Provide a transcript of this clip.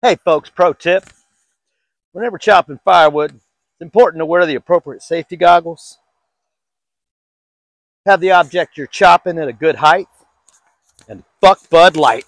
Hey folks, pro tip. Whenever chopping firewood, it's important to wear the appropriate safety goggles. Have the object you're chopping at a good height. And fuck Bud Light.